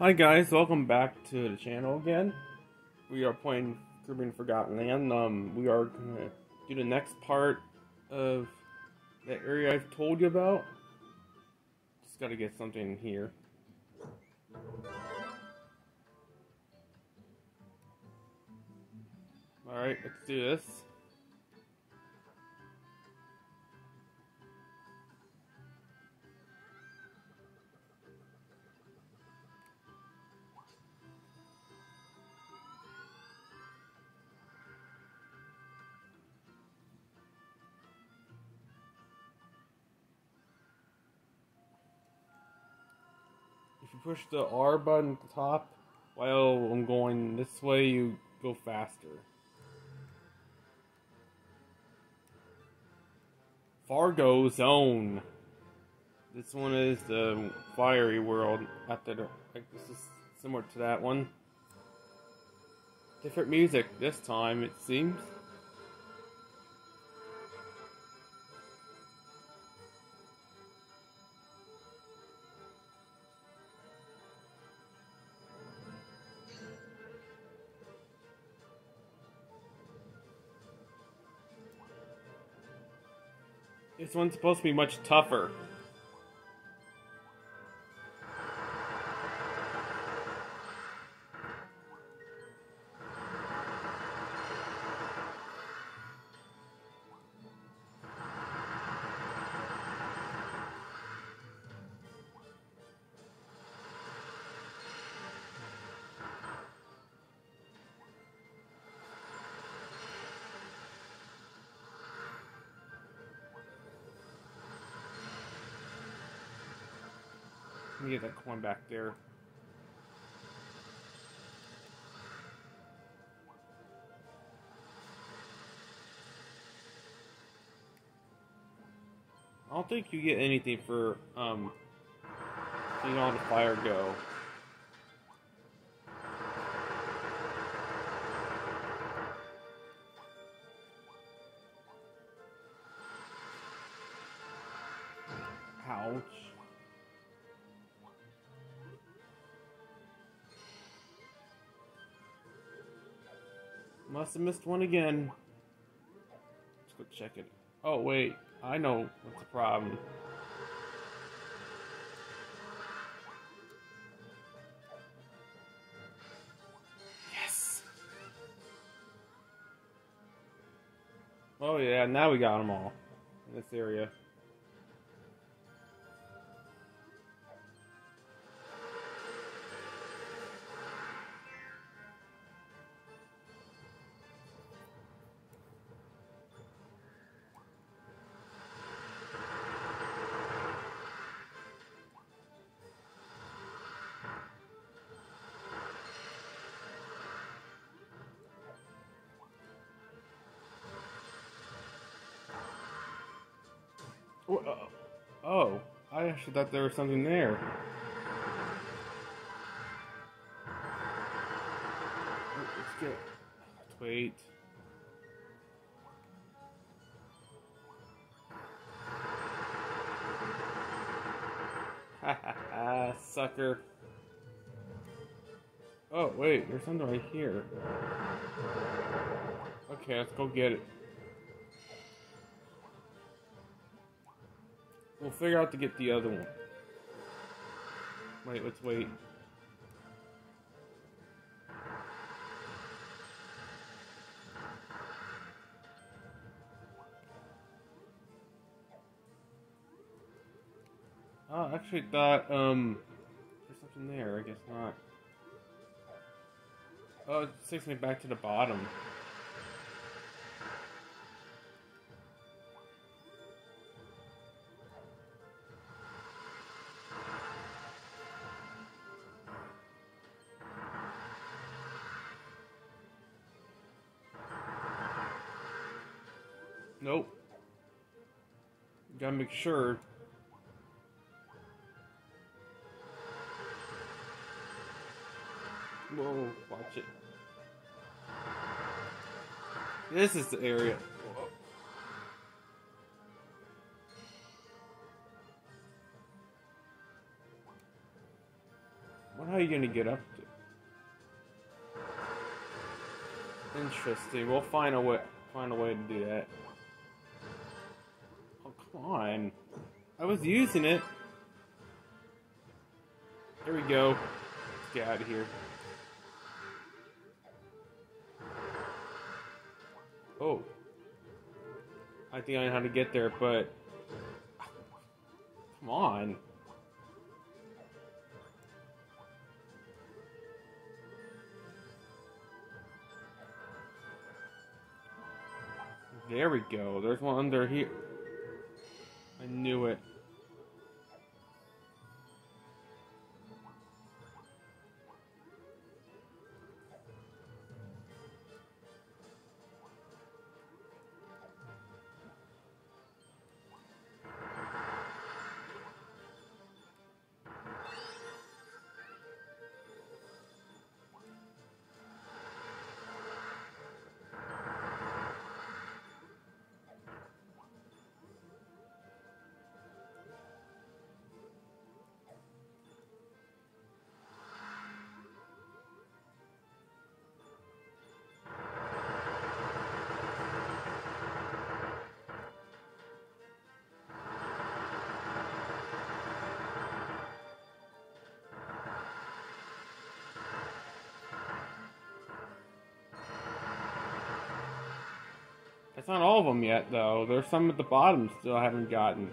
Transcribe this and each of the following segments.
Hi guys, welcome back to the channel again. We are playing Kirby and Forgotten Land. Um, we are gonna do the next part of that area I've told you about. Just gotta get something here. Alright, let's do this. Push the R button top while I'm going this way, you go faster. Forgo Zone. This one is the fiery world. After the, like this is similar to that one. Different music this time, it seems. One's supposed to be much tougher. Let me get that coin back there. I don't think you get anything for um being on the fire go. Ouch. Must have missed one again. Let's go check it. Oh, wait. I know what's the problem. Yes! Oh, yeah. Now we got them all in this area. Oh, uh, oh, I actually thought there was something there. Oh, Let's get. Wait. Ha ha ha, sucker. Oh, wait, there's something right here. Okay, let's go get it. Figure out to get the other one. Wait, let's wait. Oh, I actually thought, um, there's something there. I guess not. Oh, it takes me back to the bottom. Make sure. Whoa, watch it. This is the area. What how you you gonna get up to? Interesting. We'll find a way find a way to do that. Come on. I was using it. There we go. Let's get out of here. Oh. I think I know how to get there, but come on. There we go. There's one under here. I knew it. Not all of them yet, though. There's some at the bottom still I haven't gotten.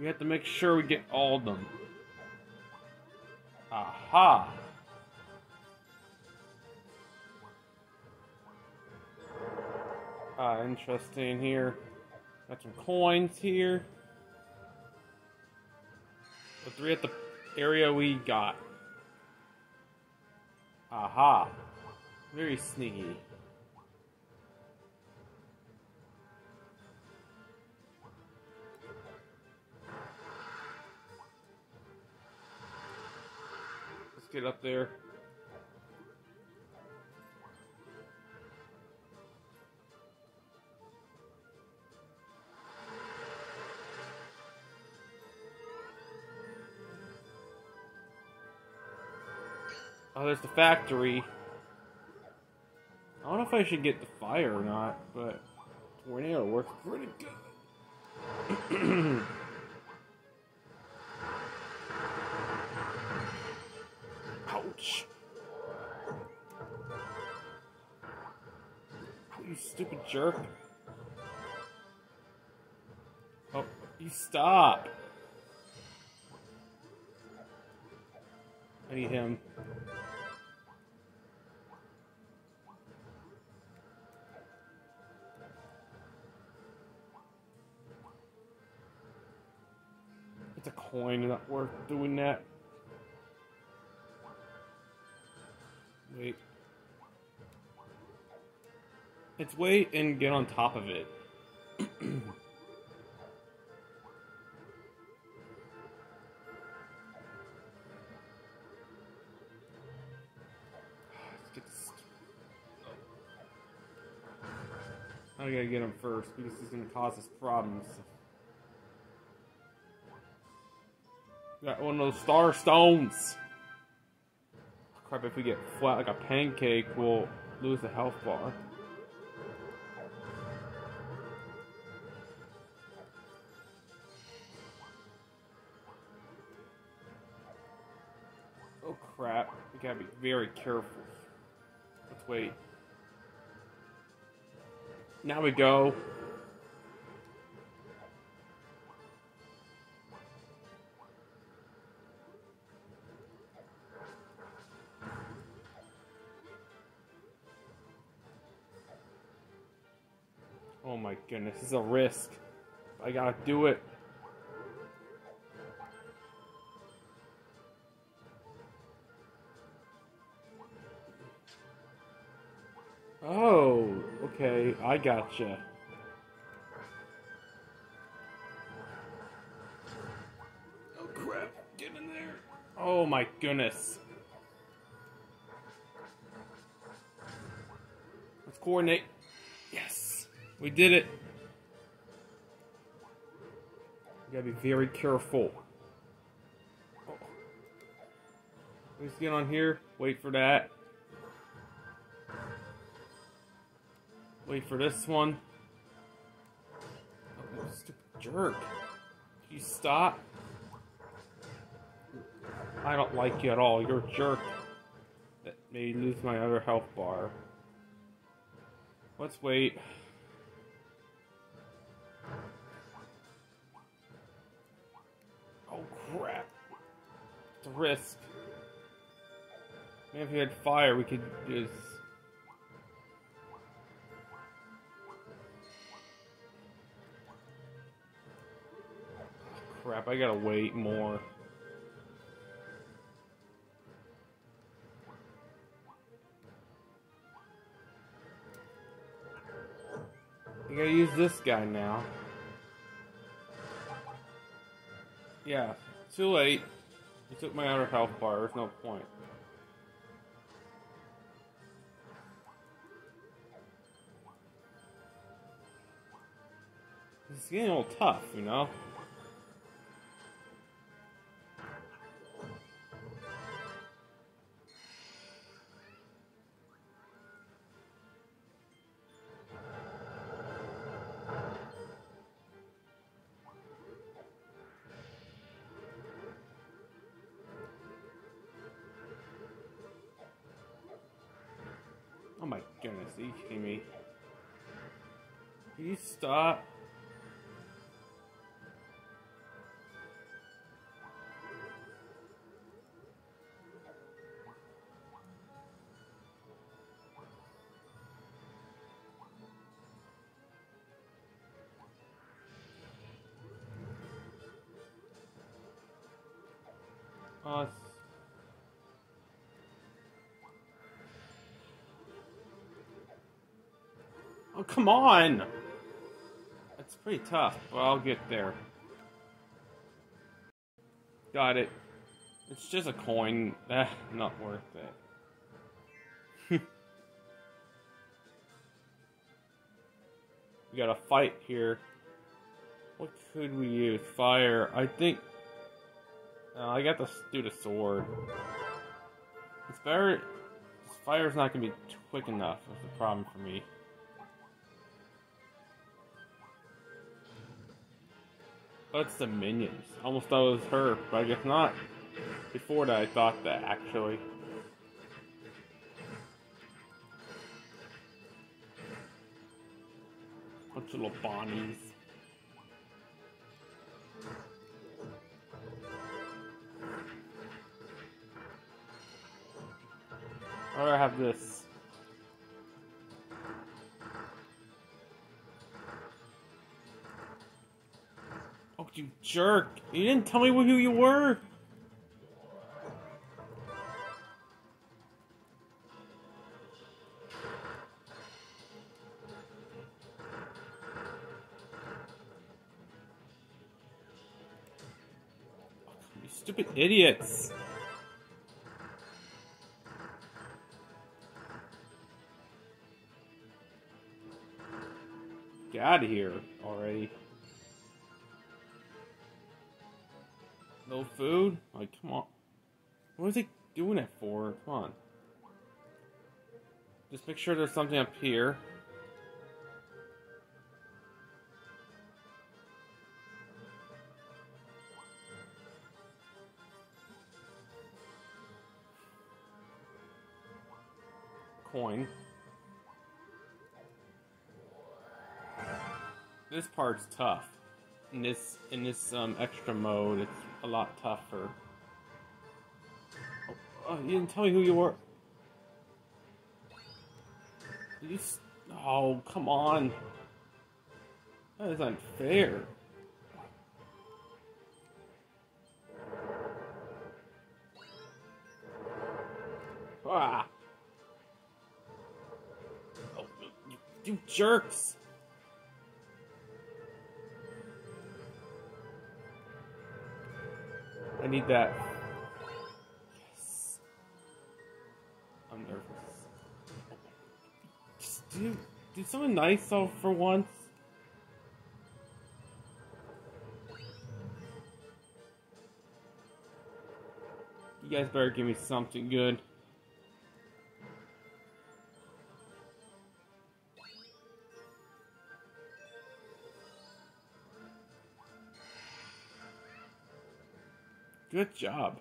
We have to make sure we get all of them. Aha! Ah, interesting here. Got some coins here. The three at the area we got. Aha. Very sneaky. Let's get up there. There's the factory. I don't know if I should get the fire or not, but tornado works pretty good. Ouch. You stupid jerk. Oh, you stop. I need him. Coin, not worth doing that. Wait. It's wait and get on top of it. Let's get this. I gotta get him first because he's gonna cause us problems. Got one of those star stones. Crap, if we get flat like a pancake, we'll lose the health bar. Oh crap, we gotta be very careful. Let's wait. Now we go. Goodness, this is a risk. I gotta do it. Oh, okay, I gotcha. Oh crap, get in there. Oh my goodness. Let's coordinate. We did it. You gotta be very careful. Let's get on here. Wait for that. Wait for this one. Oh, stupid jerk. You stop. I don't like you at all. You're a jerk. That made me lose my other health bar. Let's wait. Risk. Maybe if we had fire, we could just. Crap, I gotta wait more. I gotta use this guy now. Yeah, too late. He took my outer health bar, there's no point. It's getting a little tough, you know? Oh, come on! It's pretty tough, but I'll get there. Got it. It's just a coin. Eh, not worth it. we got a fight here. What could we use? Fire. I think. Uh, I got to do the sword. It's better. Fire's not gonna be quick enough. That's the problem for me. That's the minions. Almost thought it was her, but I guess not. Before that, I thought that actually. Bunch of little Bonnies. Or I have this. Oh, you jerk! You didn't tell me who you were! Stupid idiots! Get out of here already. No food? Like, come on. What is he doing it for? Come on. Just make sure there's something up here. Coin. This part's tough. In this in this um, extra mode, it's a lot tougher. Oh, oh, you didn't tell me who you were. You oh, come on. That is unfair. Ah. Oh, you, you jerks. I need that. Yes. I'm nervous. Just do, do something nice though for once. You guys better give me something good. Good job.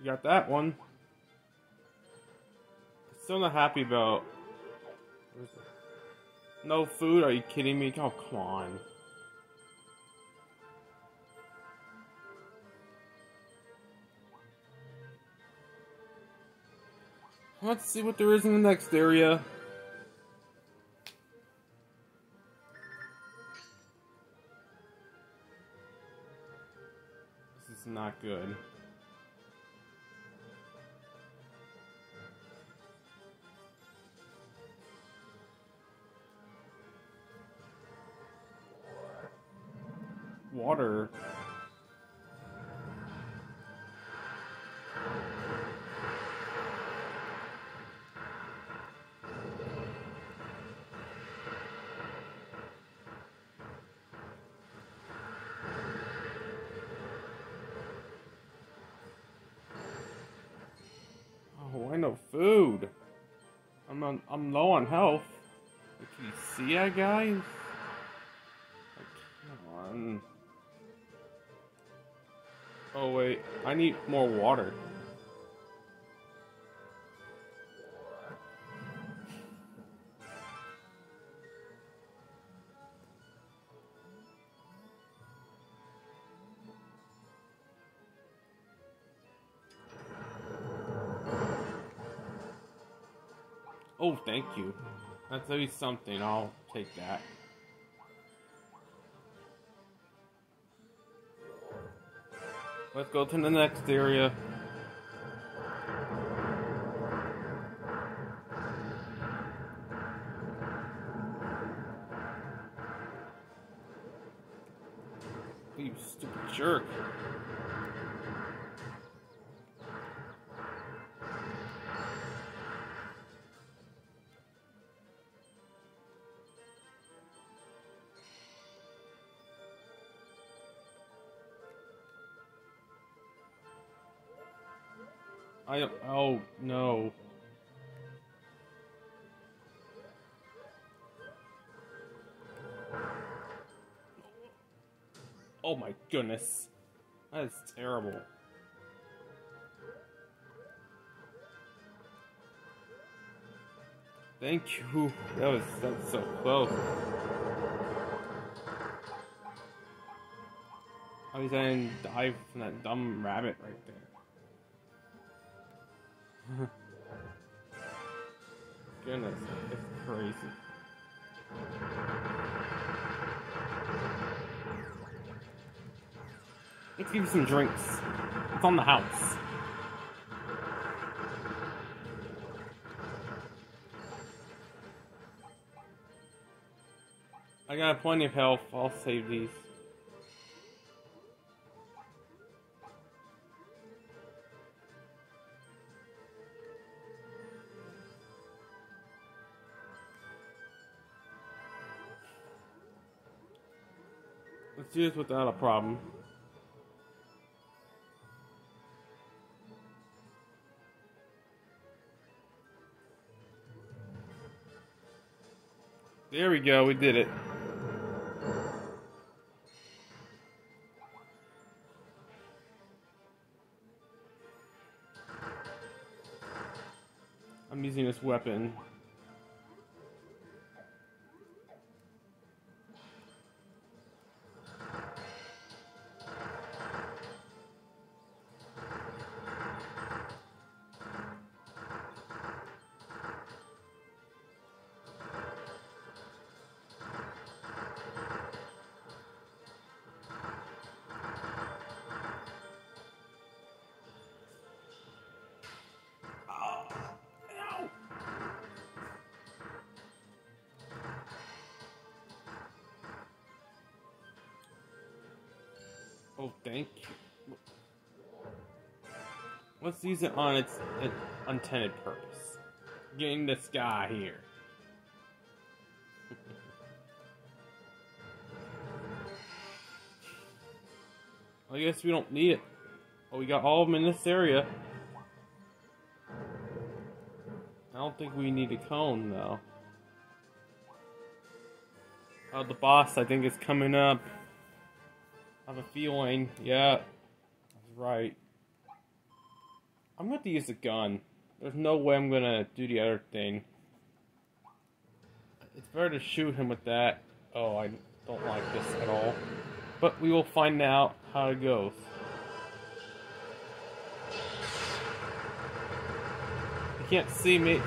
You got that one. Still not happy about. No food? Are you kidding me? Oh, come on. Let's see what there is in the next area. This is not good. Water. On, I'm low on health. Can you see that, guys? Come on. Oh wait, I need more water. Oh, thank you. That's at least something. I'll take that. Let's go to the next area. I oh no. Oh my goodness. That is terrible. Thank you. That was that's so close. I was in dive from that dumb rabbit right there. Goodness, it's crazy. Let's give you some drinks. It's on the house. I got plenty of health. I'll save these. Do this without a problem. There we go, we did it. I'm using this weapon. Use it on its, its intended purpose. Getting this guy here. I guess we don't need it. Oh, we got all of them in this area. I don't think we need a cone, though. Oh, the boss, I think, is coming up. I have a feeling. Yeah, that's right. I'm going to use a gun. There's no way I'm going to do the other thing. It's better to shoot him with that. Oh, I don't like this at all. But we will find out how it goes. You can't see me.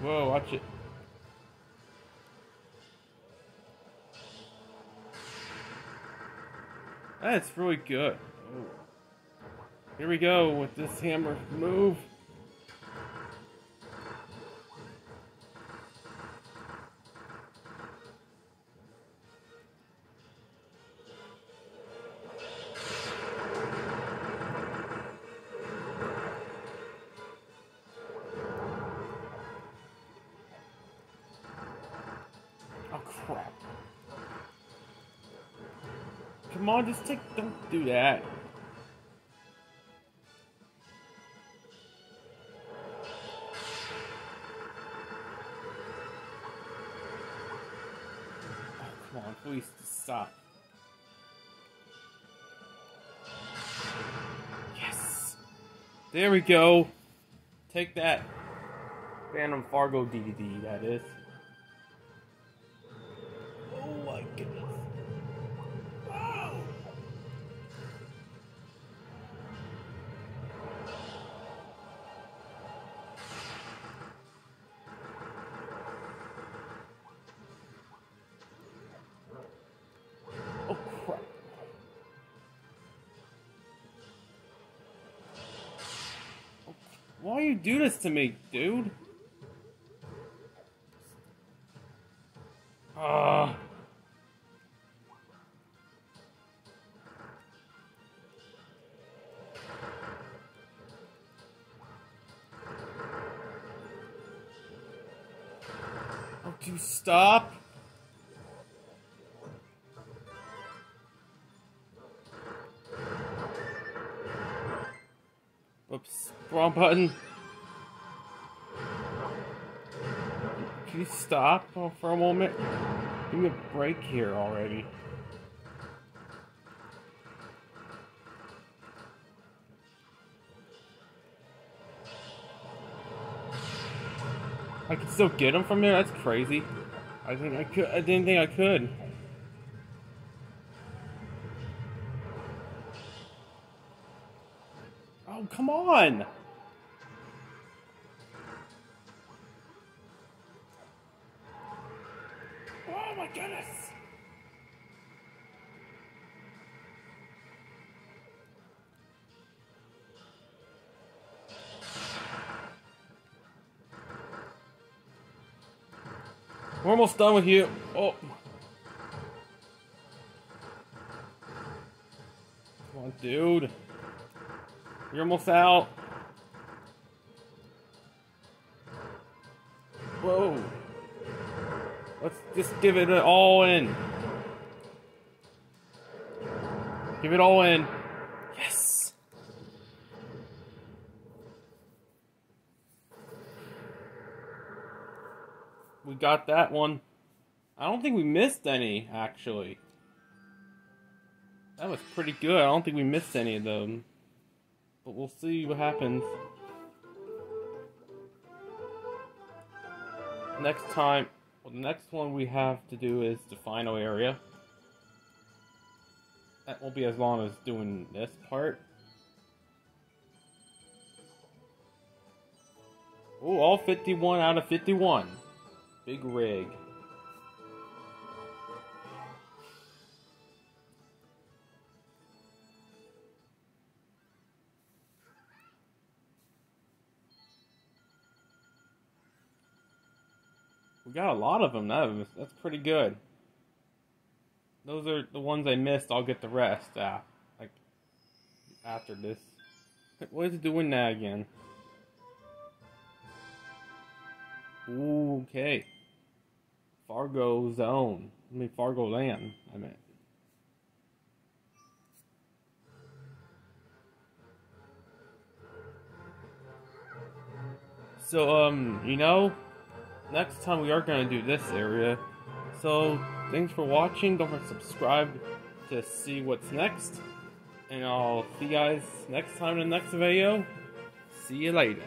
Whoa, watch it. That's really good. Ooh. Here we go with this hammer move. Come on, please stop. Yes! There we go. Take that. Phantom Forgo DVD, that is. Do this to me, dude? Ah. Oh, do you stop? Oops, wrong button. You stop for a moment? Give me a break here already. I can still get him from there? That's crazy. I I could. I didn't think I could. Oh, come on! Almost done with you. Oh. Come on, dude. You're almost out. Whoa. Let's just give it all in. Give it all in. Yes. We got that one. I don't think we missed any, actually. That was pretty good. I don't think we missed any of them. But we'll see what happens. Next time, well, the next one we have to do is the final area. That won't be as long as doing this part. Oh, all 51 out of 51. Big rig. We got a lot of them. That that's pretty good. Those are the ones I missed. I'll get the rest. Ah, like after this. What is it doing that again? Ooh, okay. Forgo Zone. I mean, Forgo Land, I meant. So, um, you know, next time we are going to do this area. So, thanks for watching. Don't forget to subscribe to see what's next. And I'll see you guys next time in the next video. See you later.